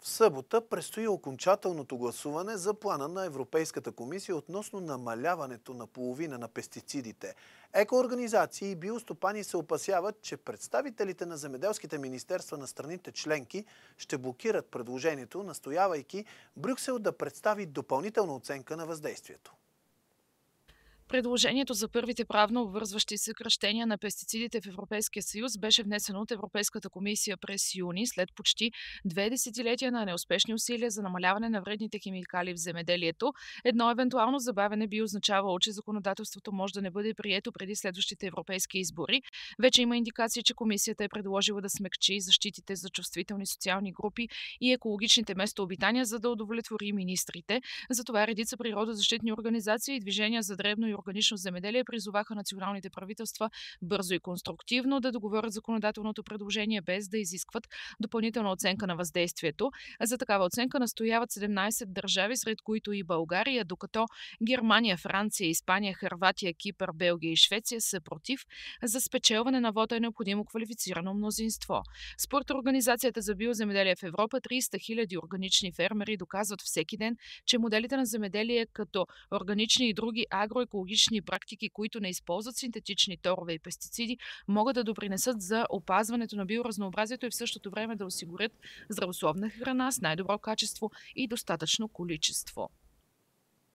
В събота предстои окончателното гласуване за плана на Европейската комисия относно намаляването на половина на пестицидите. Екоорганизации и биостопани се опасяват, че представителите на земеделските министерства на страните членки ще блокират предложението, настоявайки Брюксел да представи допълнителна оценка на въздействието. Предложението за първите правно обвързващи съкръщения на пестицидите в Европейския съюз беше внесено от Европейската комисия през юни, след почти две десетилетия на неуспешни усилия за намаляване на вредните химикали в земеделието. Едно евентуално забавене би означавало, че законодателството може да не бъде прието преди следващите европейски избори. Вече има индикации, че комисията е предложила да смекчи защитите за чувствителни социални групи и екологичните местообитания, за да удовлетвори министрите. Затова редица природозащитни организации и движения за древно органично земеделие призоваха националните правителства бързо и конструктивно да договорят законодателното предложение без да изискват допълнителна оценка на въздействието. За такава оценка настояват 17 държави, сред които и България, докато Германия, Франция, Испания, Харватия, Кипър, Белгия и Швеция са против. За спечелване на вода е необходимо квалифицирано мнозинство. Според Организацията за биоземеделие в Европа, 300 000 органични фермери доказват всеки ден, че моделите на земеделие като органични и други агроекологични екологични практики, които не използват синтетични торове и пестициди, могат да допринесат за опазването на биоразнообразието и в същото време да осигурят здравословна храна с най-добро качество и достатъчно количество.